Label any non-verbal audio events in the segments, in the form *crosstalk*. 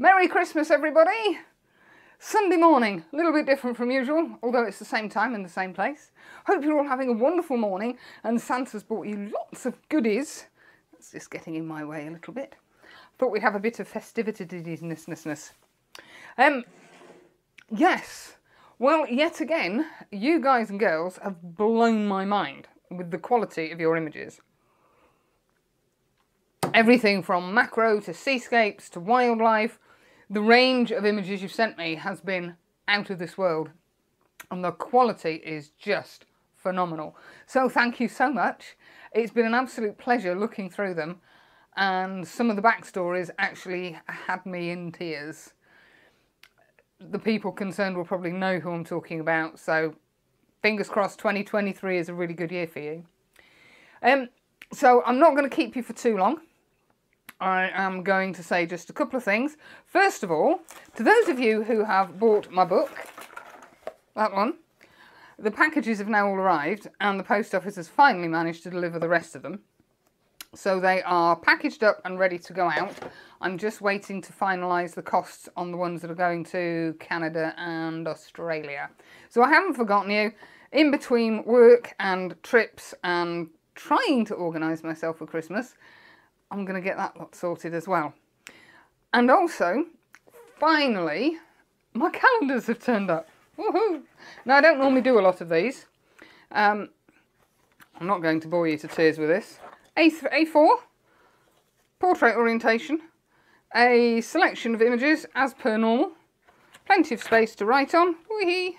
Merry Christmas, everybody! Sunday morning, a little bit different from usual, although it's the same time in the same place. Hope you're all having a wonderful morning and Santa's brought you lots of goodies. That's just getting in my way a little bit. Thought we'd have a bit of festivity-ness. Um, yes, well, yet again, you guys and girls have blown my mind with the quality of your images. Everything from macro to seascapes to wildlife, the range of images you've sent me has been out of this world and the quality is just phenomenal. So thank you so much. It's been an absolute pleasure looking through them and some of the backstories actually had me in tears. The people concerned will probably know who I'm talking about, so fingers crossed 2023 is a really good year for you. Um, so I'm not going to keep you for too long. I am going to say just a couple of things. First of all, to those of you who have bought my book, that one, the packages have now all arrived and the post office has finally managed to deliver the rest of them. So they are packaged up and ready to go out. I'm just waiting to finalise the costs on the ones that are going to Canada and Australia. So I haven't forgotten you. In between work and trips and trying to organise myself for Christmas, I'm going to get that lot sorted as well. And also, finally, my *laughs* calendars have turned up. Woohoo! Now, I don't normally do a lot of these. Um, I'm not going to bore you to tears with this. A A4, portrait orientation, a selection of images as per normal, plenty of space to write on, wee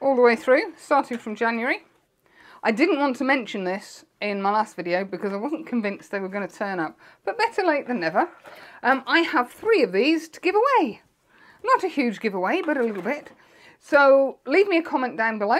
all the way through, starting from January. I didn't want to mention this in my last video because I wasn't convinced they were going to turn up, but better late than never. Um, I have three of these to give away. Not a huge giveaway, but a little bit. So leave me a comment down below.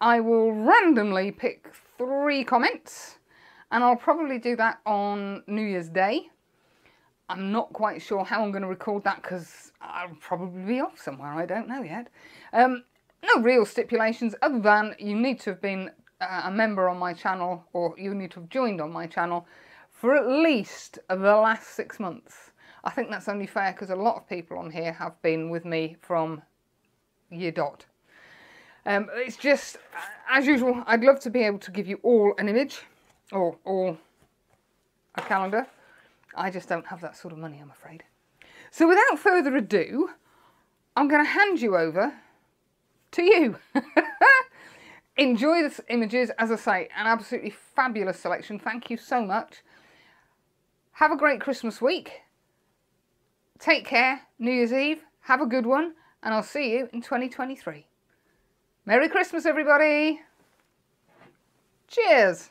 I will randomly pick three comments and I'll probably do that on New Year's Day. I'm not quite sure how I'm going to record that because I'll probably be off somewhere, I don't know yet. Um, no real stipulations other than you need to have been uh, a member on my channel or you need to have joined on my channel for at least the last six months. I think that's only fair because a lot of people on here have been with me from year dot. Um, it's just, as usual, I'd love to be able to give you all an image or all a calendar. I just don't have that sort of money, I'm afraid. So without further ado, I'm going to hand you over to you. *laughs* Enjoy the images, as I say, an absolutely fabulous selection. Thank you so much. Have a great Christmas week. Take care, New Year's Eve. Have a good one, and I'll see you in 2023. Merry Christmas, everybody. Cheers.